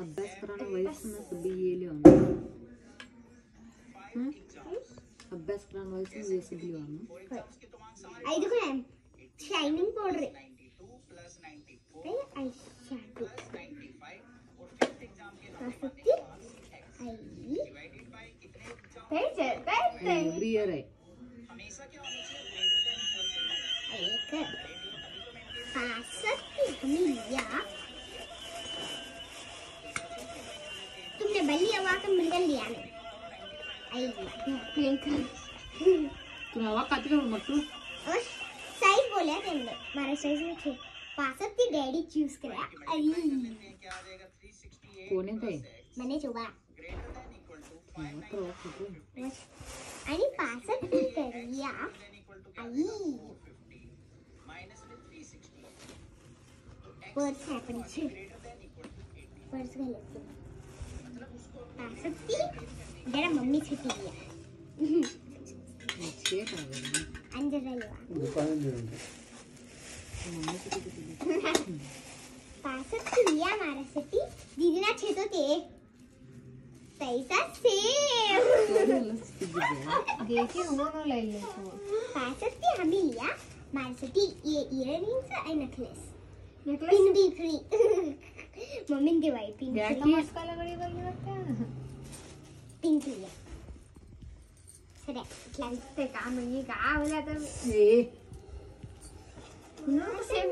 అభ్యాస పురాణ వయసున్న సుబ్బియ్యేలే ఉంది అభ్యాస పురాణ వయసు సుబ్బియ్య ఉంది ఐదు shining powder eye shadow every year है हमेशा क्या होना चाहिए एक पासठ हमें लिया तुमने बल्ली हवा का मिलकर लिया नहीं तुला हवा खाती का मट्टू और साइज़ बोले तुमने हमारे साइज़ में थे पासठ की डैडी चूज़ करा आई। कोण येत मैंने चुबा तो वाटतं. आणि पासष्ट करूया आई पर्स सापडायची पर्स घालायची पासष्ट जरा मम्मी छुट्टी लिया छे काय बरं. आणि जरा लिहा मम्मीचं किती दिली? पासष्ट लिया मारासाठी दीदीना छेत होते पैसा सेव कोणालाच किती दिली? देखिए उन्होंने ले लिया तो पासष्ट हमें लिया मारासाठी ये आणि नेकलेस नेकलेस पिन भी फ्री मम्मी ने दिवाई पिन द्या free. की. नमस्कार लगड़ी वाली रखते हैं पिंक लिया सरे इतला ते काम नहीं का बोला तो ए उन्होंने सेम